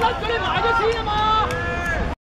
能给你买就行了吗？